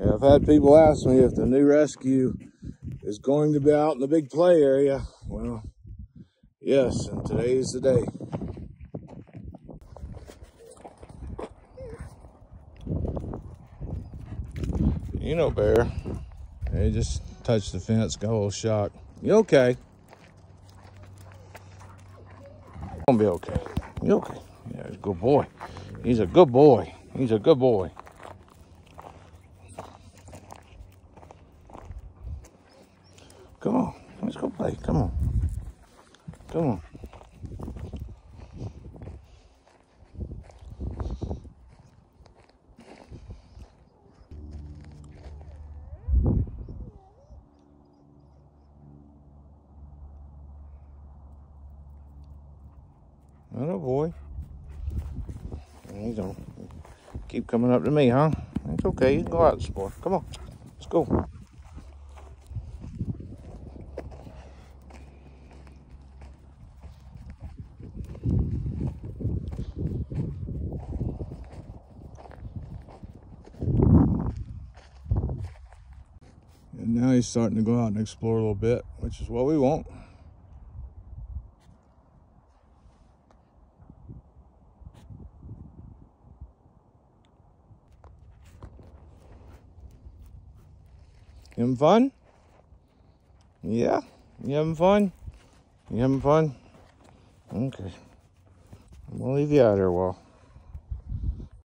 Yeah, I've had people ask me if the new rescue is going to be out in the big play area. Well, yes, and today is the day. You know, Bear. He just touched the fence, got a little shock. You okay? Gonna be okay. You okay? Yeah, he's a good boy. He's a good boy. He's a good boy. Come on. Let's go play. Come on. Come on. Oh boy. He's gonna keep coming up to me, huh? It's okay. You can go out explore. Come on. Let's go. And now he's starting to go out and explore a little bit, which is what we want. You having fun? Yeah? You having fun? You having fun? Okay. I'm gonna leave you out here a while.